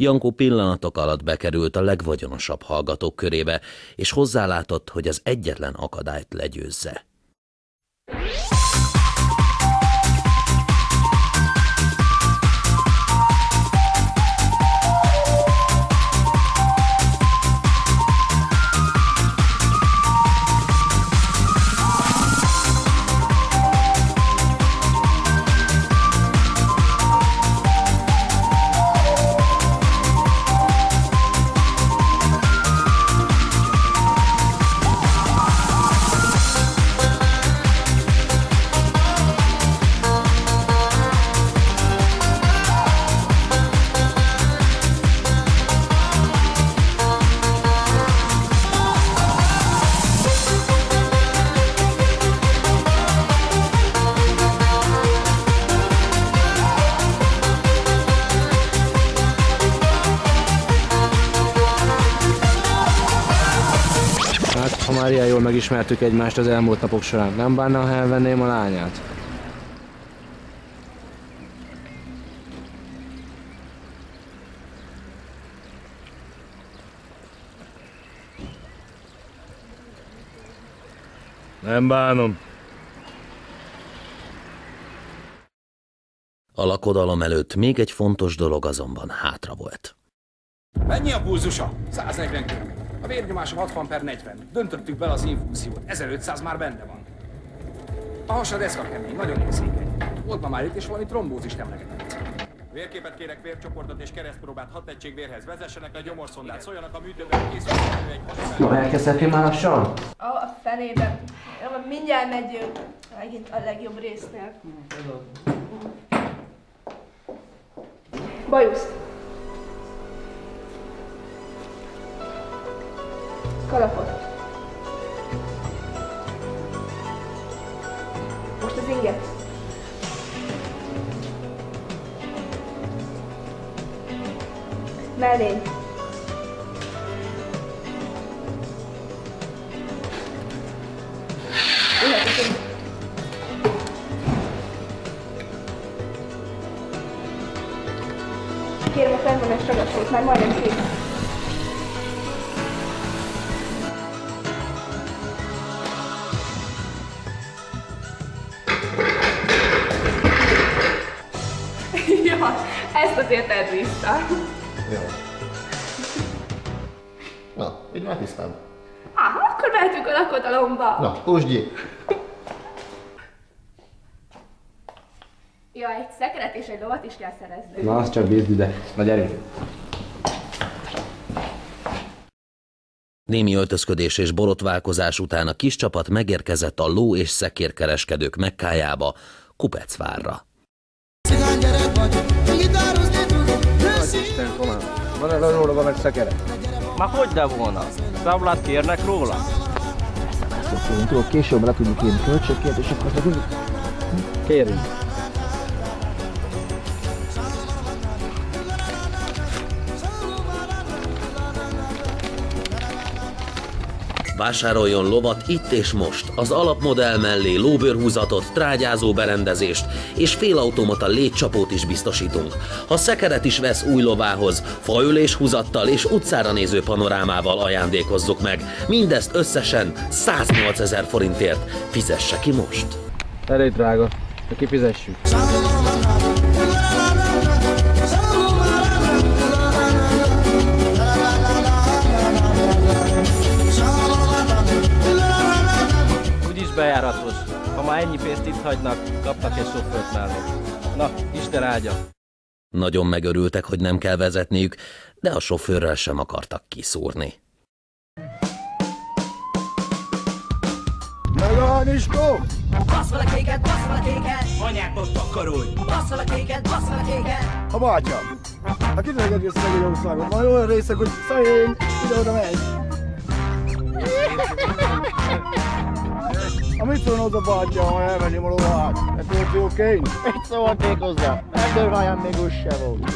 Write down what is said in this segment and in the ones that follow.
Jankó pillanatok alatt bekerült a legvagyonosabb hallgatók körébe, és hozzálátott, hogy az egyetlen akadályt legyőzze. Már ilyen jól megismertük egymást az elmúlt napok során. Nem bánna, ha elvenném a lányát? Nem bánom. A lakodalom előtt még egy fontos dolog azonban hátra volt. Mennyi a pulzusa? 140 km. A vérnyomásom 60 per 40. Döntöttük bele az infúziót. 1500 már benne van. A hasa deszka kemény, nagyon érzékeny. Volt ma már itt, és valami trombózis emlegetett. Vérképet kérek, vércsoportot és keresztpróbát hat egység vérhez. Vezessenek le gyomorszondát, szóljanak a műtőben, készüljön egy hasonló. Ma elkezdhetnél már lassan? A fenébe. Mindjárt megy megint a legjobb résznél. Bajusz. Kalapot. Most az inget. Mellény. Kérem a felvonás ragadsót, már majdnem kész. Ezt azért tedd vissza. Jó. Na, így már tisztán. Aha, akkor mehetünk a lakodalomba. Na, pusgyi. Ja, egy szekeret és egy lovat is kell szerezni. Na, azt csak bízd ide. Na gyerünk. Némi öltözködés és borotválkozás után a kis csapat megérkezett a ló és szekérkereskedők Mekkájába, Kupecvárra. Cigány gyerek vagy, gitározni komám, van-e róla meg szekere? Már hogy de volna? Számlát kérnek róla? Ezt tudok, később le tudjuk írni költségként, és akkor tudjuk. Kérünk. Vásároljon lovat itt és most, az alapmodell mellé lóbőrhúzatot, trágyázó berendezést és félautomata létcsapót is biztosítunk. Ha szekeret is vesz új lovához, faülés húzattal és utcára néző panorámával ajándékozzuk meg. Mindezt összesen 108 ezer forintért. Fizesse ki most! Elég drága, de kifizessük. Bejáratos. Ha már ennyi pénzt itt hagynak, kaptak egy sofőrt mellé. Na, Isten áldja! Nagyon megörültek, hogy nem kell vezetniük, de a sofőrrel sem akartak kiszúrni. Megállni, Iskó! Basz fel a kéket, basz fel a kéket! Anyákot takarolj! Basz fel a kéket, basz fel a kéket! A bátyám! Hát kinek egy szegény országot? Van olyan részek, hogy szegény, ide-oda megy. A mit szólna az a bátyja, ha elvenném a lovát? Ez volt jó kény? Egy szólték hozzá. Rendőrváján még úgy se volt.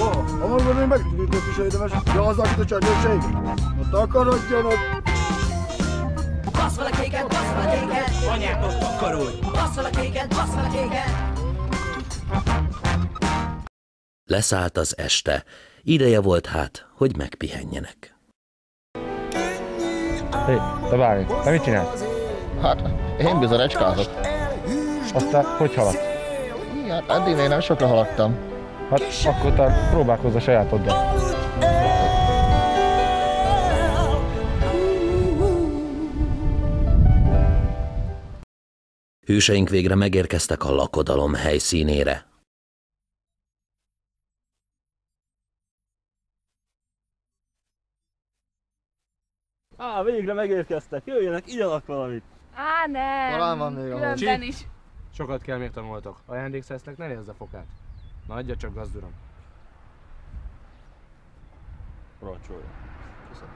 Oh, a maga még megtudított is érdemes. Ja, az, akit a csendőrség. Na takarodjanak. Basz fel a kéket, basz fel a kéket! Anyákot takarolj! Basz fel a kéket, basz fel a kéket! Leszállt az este, ideje volt hát, hogy megpihenjenek. Hé, te várj, te mit csinálsz? Hát, én bizony recskázok. Aztán hogy haladsz? Hát eddig még nem sokra haladtam. Hát akkor te próbálkozz a sajátoddal. Hőseink végre megérkeztek a lakodalom helyszínére. Á, végre megérkeztek, jöjjenek, igyanak valamit. Á, nem. Talán van még ahol. Különben is. Sokat kell még tanultok. Ajándékszesznek ne a fokát. Na adja csak gazduram. Parancsolja. Köszönöm.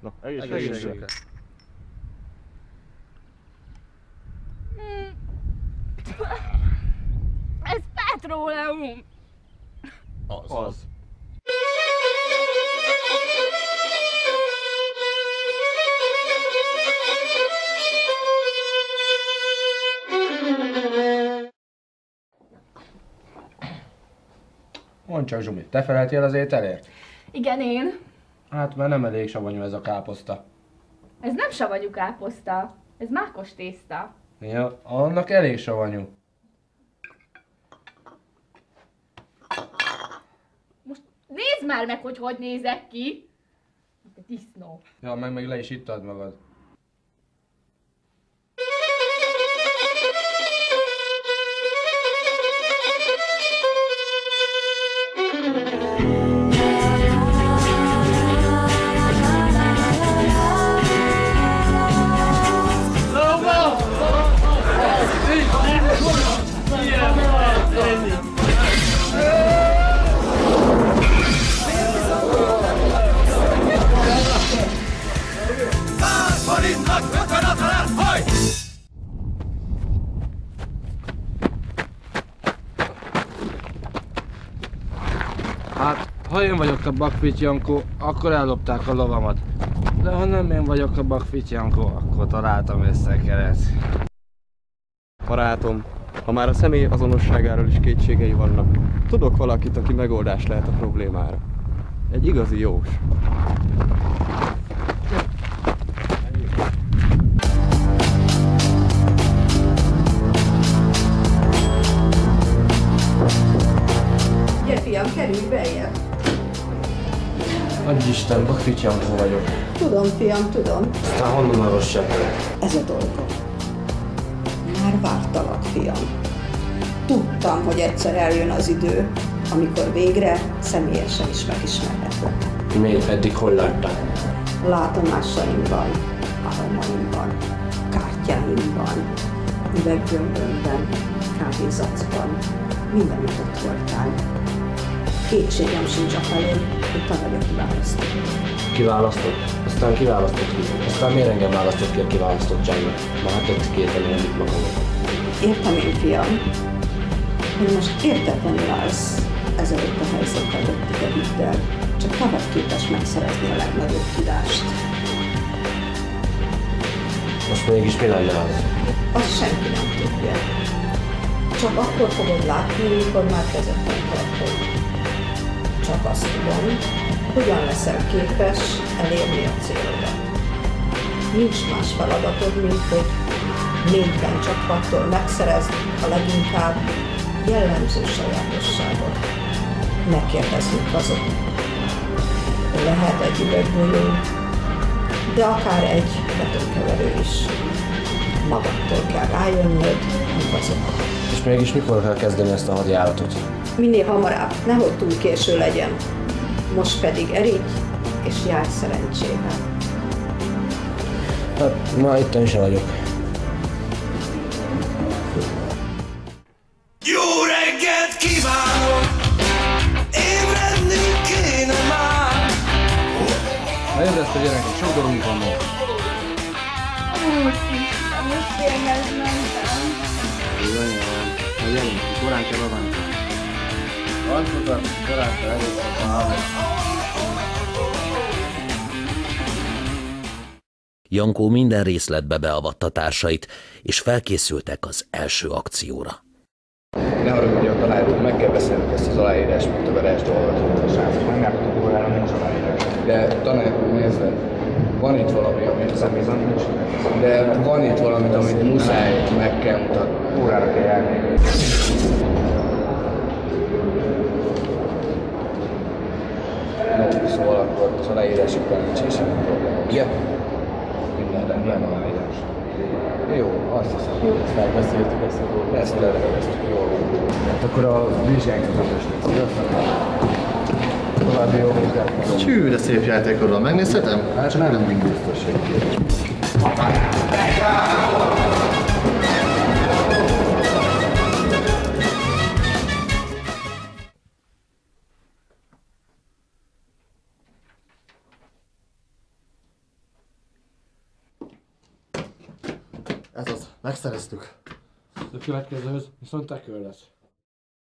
Na, egészségügyre. Egészségre. Ez petróleum. Az. Az. Mondd csak Zsumi, te feleltél az ételért? Igen, én. Hát mert nem elég savanyú ez a káposzta. Ez nem savanyú káposzta. Ez mákos tészta. Ja, annak elég savanyú. Most nézd már meg, hogy hogy nézek ki. Te disznó. Ja, meg még le is ittad magad. Hát, ha én vagyok a Bakfit Jankó, akkor ellopták a lovamat. De ha nem én vagyok a Bakfit Jankó, akkor találtam összekeret. Barátom, ha már a személy azonosságáról is kétségei vannak, tudok valakit, aki megoldás lehet a problémára. Egy igazi jós. Fiam, kerülj beljebb. Adj Isten, Jankó vagyok. Tudom, fiam, tudom. Aztán honnan a rossz sebből? Ez a dolgom. Már vártalak, fiam. Tudtam, hogy egyszer eljön az idő, amikor végre személyesen is megismerhetlek. Miért eddig hol látták? Látomásaimban, álmaimban, kártyáimban, üveggömbömben, kávézacban, mindenütt ott voltál. Kétségem sincs a felé, hogy te vagy a kiválasztott. Kiválasztott? Aztán kiválasztott ki. Aztán miért engem választott ki a kiválasztottságnak? Ma hát ott kételni együtt magamat. Értem én, fiam, hogy most értetlenül állsz ezelőtt a helyzet előtti Daviddel, csak te vagy képes megszerezni a legnagyobb tudást. Most mégis mi lenne az? Azt senki nem tudja. Csak akkor fogod látni, amikor már kezedben tartod. Csak azt tudom, hogyan leszel képes elérni a célodat. Nincs más feladatod, mint hogy négyben csapattól megszerezd a leginkább jellemző sajátosságot. Megkérdezzük azok. Lehet egy üveggolyó, de akár egy betonkeverő is. Magadtól kell rájönnöd, hogy azok. És mégis mikor kell kezdeni ezt a hadjáratot? Minél hamarabb, nehogy túl késő legyen. Most pedig erígy, és járj szerencsével. Hát, ma itt is vagyok. Jó reggelt kívánok! Ébrednünk kéne már! Na a gyerekek, sok dolgunk van még. Úgy is, most tényleg mentem. Bizonyos, hogy gyerünk, korán kell egész Jankó minden részletbe beavatta társait, és felkészültek az első akcióra. Ne haragudj, a tanáról meg kell beszélnünk ezt az aláírás, mint a veres dolgot. Srácok, nem jártunk órára, nincs aláírás. De tanár úr, nézd, van itt valami, amit... Személyzet nincs. De van itt valamit, amit muszáj meg kell mutatni. Órára kell járni. Szóval akkor az aláírásokkal nincs is semmi probléma, ugye? Minden rendben van. Jó, azt hiszem. Ezt megbeszéltük ezt a dolgot. Ezt leveleztük, jól. Hát akkor a vizsgánkat most További jó munkát. Csű, de szép játékod van. Megnézhetem? Hát nem mindig biztos, hogy Ez Megszereztük. A következőhöz viszont tekő lesz.